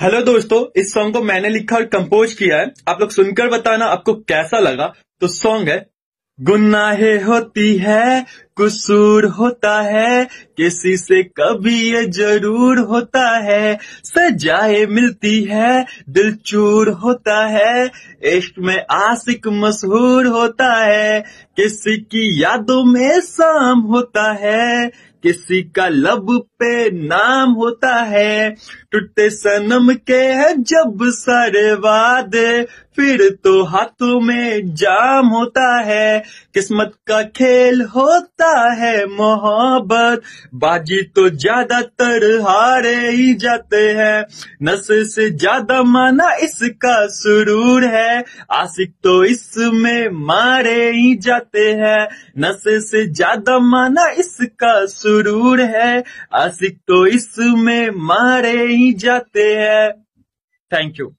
Hello दोस्तों, इस song को मैंने लिखा और कंपोज किया है। आप लोग सुनकर बताना आपको कैसा लगा। तो सॉन्ग है, गुनाहे होती है, कसूर होता है, किसी से कभी ये ज़रूर होता है। सजाए मिलती है, दिल चूर होता है, इश्क में आशिक मशहूर होता है, किसी की यादों में शाम होता है। किसी का लब पे नाम होता है। टूटे सनम के है जब सारे वादे। फिर तो हाथों में जाम होता है। किस्मत का खेल होता है मोहब्बत। बाजी तो ज़्यादातर हारे ही जाते हैं। नशे से ज़्यादा माना इसका सुरूर है। आशिक तो इसमें मारे ही जाते हैं। नशे से ज़्यादा माना इसका सुरूर है। आशिक तो इसमें मारे ही जाते हैं। Thank you